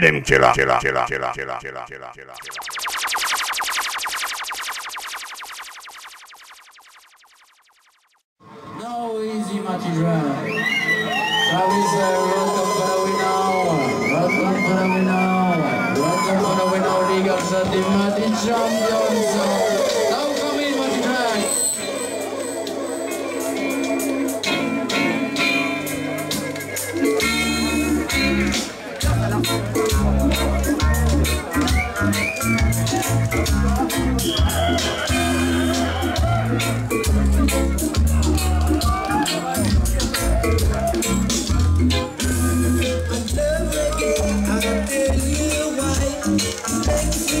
Riddimkilla. killer, killer, killer, killer, killer, killer, killer. No easy Matty Drive. Travis, uh, welcome for the winner. Welcome for the winner. Welcome for the winner. League of the Matty Champions. Easy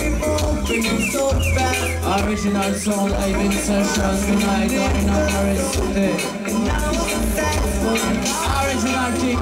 play. Original soul live in session tonight on Paris Day. Original King.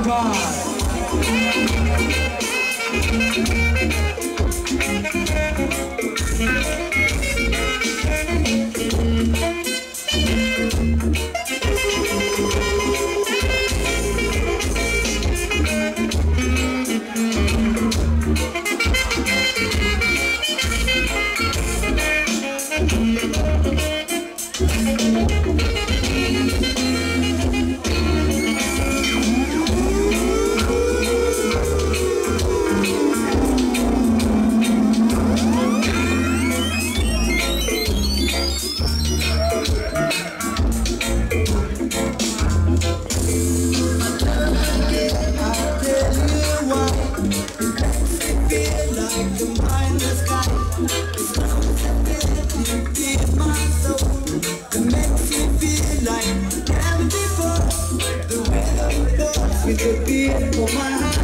the for my heart.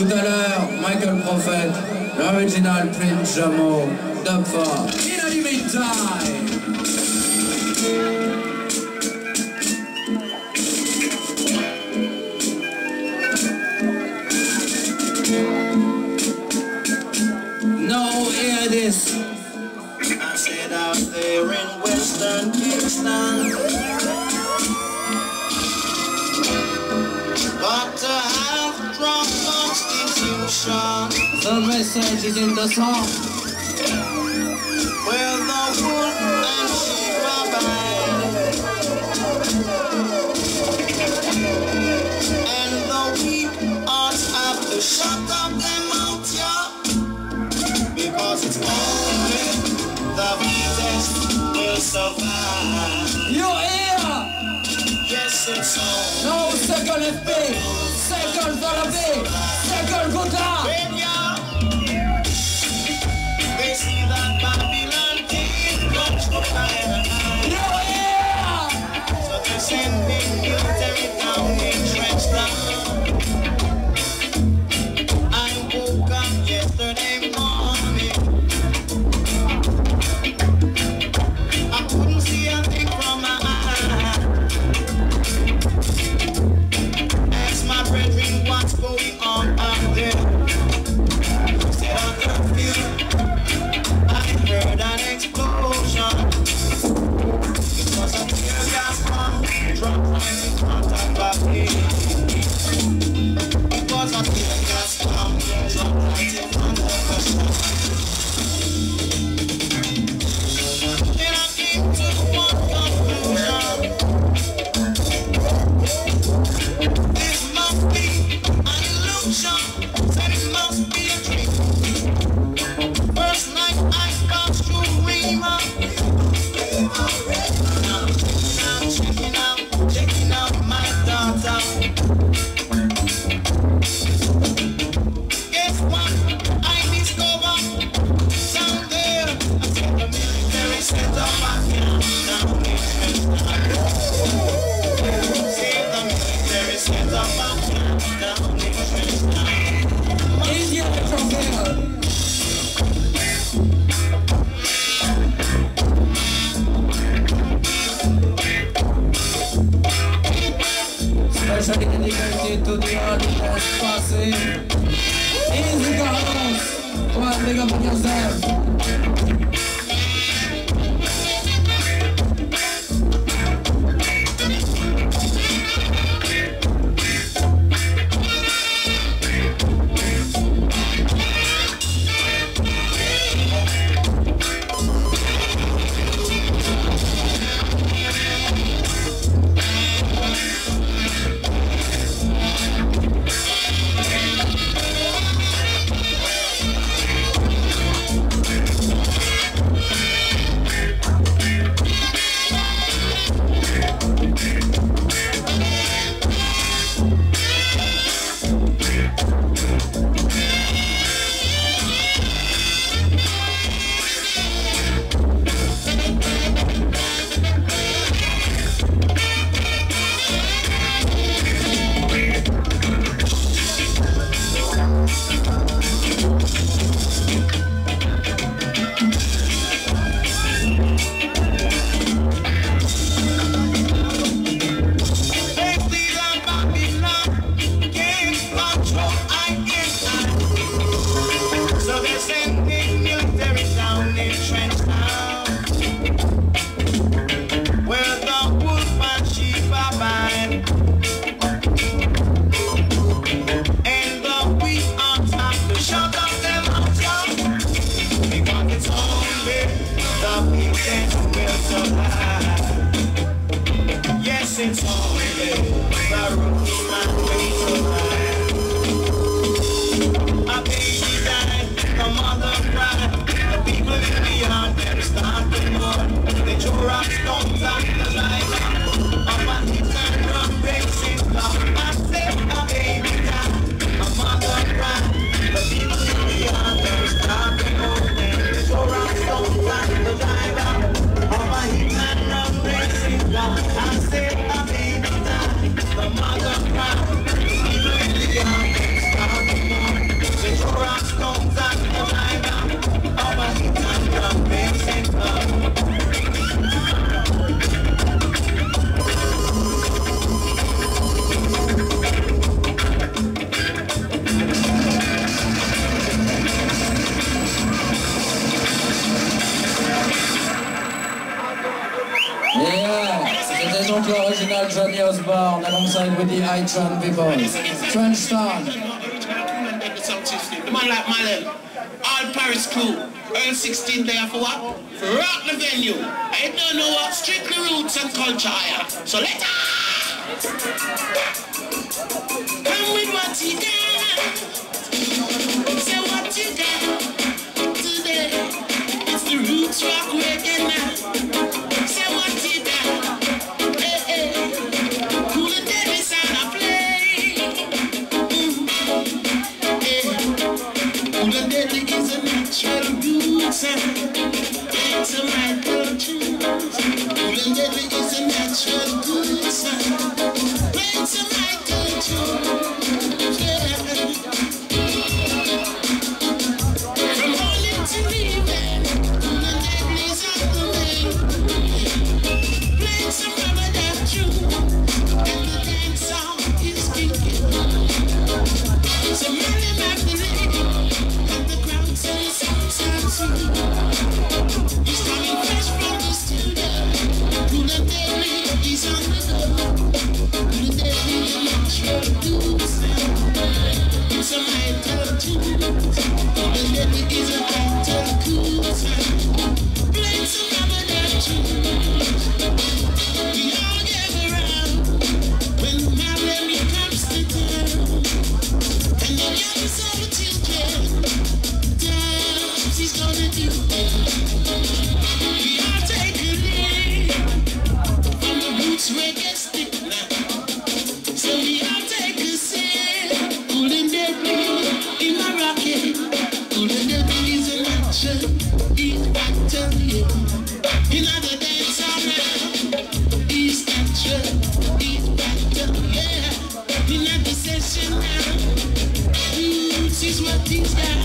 Tout à l'heure, Michael Prophet. original Prince Jamo, Dub 4 In the hear this. I said out there in Western Kingston. To have drunk constitution. The message is in the song. Well, the wood and sheep are by. And the weak are have to shut up them out, yeah. Because it's only the fittest will survive. You hear? Yes, it's all. No second thing. Second for the big. Second good time. I am. noite tudo que eu faço 15 garrafas, uma liga pro meu zero. Spiral. outside with the I-Tron people. Trench Town. The man like Malem, all Paris crew, earn 16 there for what? For rock the venue. I don't know what strictly roots and culture I am. So let her! Come with what you got. Say what you got today. It's the roots rock reggae now. inside. Tell them keep. Christmas, Easter.